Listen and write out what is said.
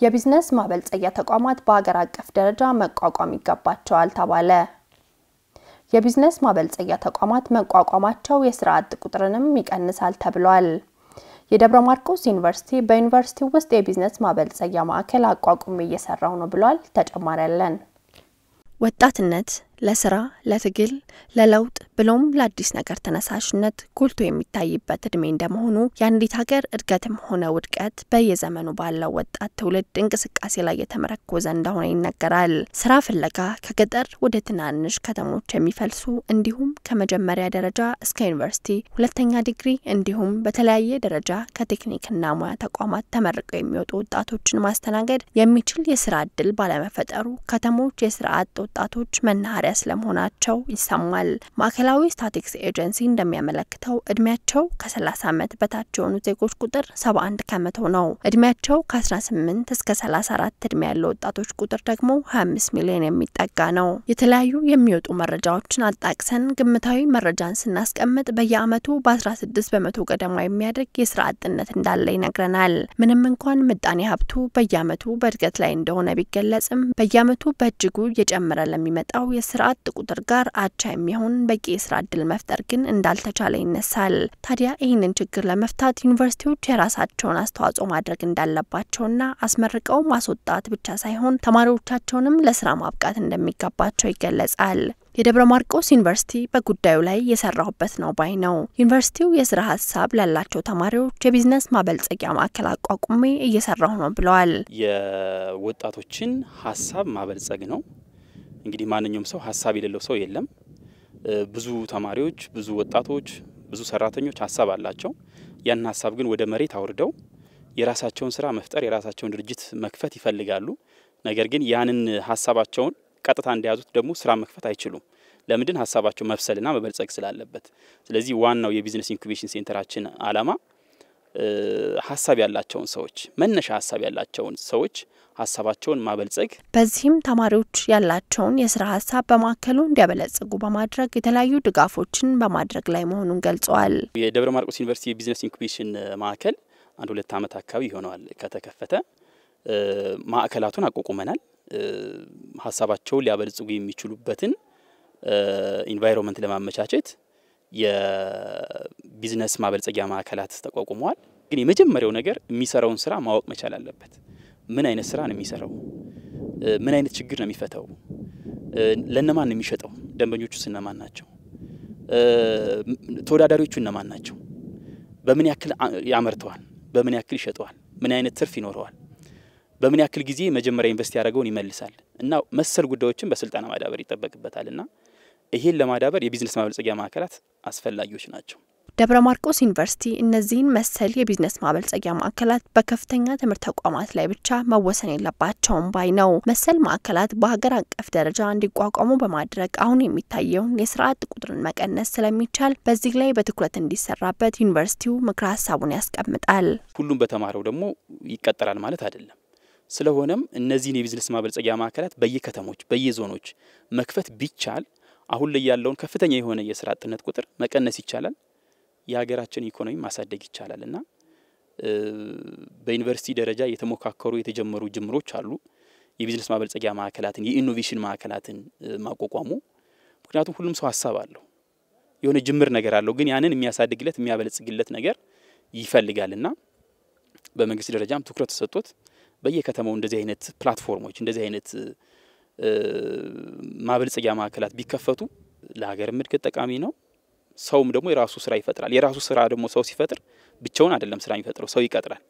የቢዝነስ ማበልጸጊያ ተቋማት በሀገር አቀፍ ደረጃ መቋቋም ይገባቸዋል ተባለ። የቢዝነስ ማበልጸጊያ ተቋማት መቋቋማቸው የስራ አጥ ቁጥርንም ይቀንሳል ተብሏል። የደብረ ማርቆስ ዩኒቨርሲቲ በዩኒቨርሲቲ ውስጥ የቢዝነስ ማበልጸጊያ ማዕከል አቋቁሜ እየሰራሁ ነው ብሏል። ተጨማሪ ያለን ወጣትነት ለስራ፣ ለትግል፣ ለለውጥ ብሎም ለአዲስ ነገር ተነሳሽነት ጎልቶ የሚታይበት እድሜ እንደመሆኑ የአንዲት ሀገር እድገትም ሆነ ውድቀት በየዘመኑ ባለው ወጣት ትውልድ እንቅስቃሴ ላይ የተመረኮዘ እንደሆነ ይነገራል። ስራ ፍለጋ ከገጠር ወደ ትናንሽ ከተሞች የሚፈልሱ እንዲሁም ከመጀመሪያ ደረጃ እስከ ዩኒቨርሲቲ ሁለተኛ ዲግሪ እንዲሁም በተለያየ ደረጃ ከቴክኒክና ሙያ ተቋማት ተመርቀው የሚወጡ ወጣቶችን ማስተናገድ የሚችል የስራ እድል ባለመፈጠሩ ከተሞች የስራ አጥ ወጣቶች መናኸሪያ ስለመሆናቸው ይሰማል። ማዕከላዊ ስታቲክስ ኤጀንሲ እንደሚያመለክተው እድሜያቸው ከ30 ዓመት በታች የሆኑ ዜጎች ቁጥር 71 ከመቶ ነው። እድሜያቸው ከ18 እስከ 34 እድሜ ያለው ወጣቶች ቁጥር ደግሞ 25 ሚሊዮን የሚጠጋ ነው። የተለያዩ የሚወጡ መረጃዎችን አጣቅሰን ግምታዊ መረጃን ስናስቀምጥ በየአመቱ በ16 በመቶ ገደማ የሚያድግ የስራ አጥነት እንዳለ ይነግረናል። ምንም እንኳን ምጣኔ ሀብቱ በየአመቱ በእድገት ላይ እንደሆነ ቢገለጽም በየአመቱ በእጅጉ እየጨመረ ለሚመጣው የስራ አጥ ቁጥር ጋር አቻ የሚሆን በቂ የስራ እድል መፍጠር ግን እንዳልተቻለ ይነሳል። ታዲያ ይህንን ችግር ለመፍታት ዩኒቨርሲቲዎች የራሳቸውን አስተዋጽኦ ማድረግ እንዳለባቸውና አስመርቀው ማስወጣት ብቻ ሳይሆን ተማሪዎቻቸውንም ለስራ ማብቃት እንደሚገባቸው ይገለጻል። የደብረ ማርቆስ ዩኒቨርሲቲ በጉዳዩ ላይ እየሰራሁበት ነው ባይ ነው። ዩኒቨርሲቲው የስራ ሀሳብ ላላቸው ተማሪዎች የቢዝነስ ማበልጸጊያ ማዕከል አቋቁሜ እየሰራሁ ነው ብለዋል። የወጣቶችን ሀሳብ ማበልጸግ ነው። እንግዲህ ማንኛውም ሰው ሀሳብ የሌለው ሰው የለም። ብዙ ተማሪዎች፣ ብዙ ወጣቶች፣ ብዙ ሰራተኞች ሀሳብ አላቸው። ያን ሀሳብ ግን ወደ መሬት አውርደው የራሳቸውን ስራ መፍጠር፣ የራሳቸውን ድርጅት መክፈት ይፈልጋሉ። ነገር ግን ያንን ሀሳባቸውን ቀጥታ እንደያዙት ደግሞ ስራ መክፈት አይችሉም። ለምንድን ሀሳባቸው መብሰልና መበልጸግ ስላለበት። ስለዚህ ዋናው የ business incubation center ኣችን አላማ ሀሳብ ያላቸውን ሰዎች መነሻ ሀሳብ ያላቸውን ሰዎች ሀሳባቸውን ማበልጸግ በዚህም ተማሪዎች ያላቸውን የስራ ሀሳብ በማዕከሉ እንዲያበለጽጉ በማድረግ የተለያዩ ድጋፎችን በማድረግ ላይ መሆኑን ገልጸዋል። የደብረ ማርቆስ ዩኒቨርሲቲ የ business incubation ማዕከል አንድ ሁለት ዓመት አካባቢ ይሆነዋል ከተከፈተ። ማዕከላቱን አቋቁመናል። ሀሳባቸውን ሊያበለጽጉ የሚችሉበትን environment ለማመቻቸት የቢዝነስ ማበልጸጊያ ማዕከላት ተቋቁመዋል። ግን የመጀመሪያው ነገር የሚሰራውን ስራ ማወቅ መቻል አለበት። ምን አይነት ስራ ነው የሚሰራው? ምን አይነት ችግር ነው የሚፈታው? ለእነማን ነው የሚሸጠው? ደንበኞቹስ እነማን ናቸው? ተወዳዳሪዎቹ እነማን ናቸው? በምን ያክል ያመርተዋል? በምን ያክል ይሸጠዋል? ምን አይነት ትርፍ ይኖረዋል? በምን ያክል ጊዜ መጀመሪያ ኢንቨስት ያደረገውን ይመልሳል? እና መሰል ጉዳዮችን በስልጠና ማዳበር ይጠበቅበታል እና ይሄን ለማዳበር የቢዝነስ ማበልጸጊያ ማዕከላት አስፈላጊዎች ናቸው። ደብረ ማርቆስ ዩኒቨርሲቲ እነዚህን መሰል የቢዝነስ ማበልጸጊያ ማዕከላት በከፍተኛ ትምህርት ተቋማት ላይ ብቻ መወሰን የለባቸውም ባይ ነው። መሰል ማዕከላት በሀገር አቀፍ ደረጃ እንዲቋቋሙ በማድረግ አሁን የሚታየውን የስራ አጥ ቁጥርን መቀነስ ስለሚቻል በዚህ ላይ በትኩረት እንዲሰራበት ዩኒቨርሲቲው ምክረ ሀሳቡን ያስቀምጣል። ሁሉም በተማረው ደግሞ ይቀጠራል ማለት አይደለም። ስለሆነም እነዚህን የቢዝነስ ማበልጸጊያ ማዕከላት በየከተሞች በየዞኖች መክፈት ቢቻል አሁን ላይ ያለውን ከፍተኛ የሆነ የስራ አጥነት ቁጥር መቀነስ ይቻላል። የሀገራችን ኢኮኖሚ ማሳደግ ይቻላል እና በዩኒቨርሲቲ ደረጃ የተሞካከሩ የተጀመሩ ጅምሮች አሉ። የቢዝነስ ማበልጸጊያ ማዕከላትን የኢኖቬሽን ማዕከላትን ማቋቋሙ። ምክንያቱም ሁሉም ሰው ሀሳብ አለው፣ የሆነ ጅምር ነገር አለው፣ ግን ያንን የሚያሳድግለት የሚያበለጽግለት ነገር ይፈልጋል እና በመንግስት ደረጃም ትኩረት ተሰጥቶት በየከተማው እንደዚህ አይነት platform ኦች እንደዚህ አይነት ማበልጸጊያ ማዕከላት ቢከፈቱ ለሀገርም እድገት ጠቃሚ ነው። ሰውም ደግሞ የራሱ ስራ ይፈጥራል። የራሱ ስራ ደግሞ ሰው ሲፈጥር ብቻውን አይደለም ስራ የሚፈጥረው፣ ሰው ይቀጥራል።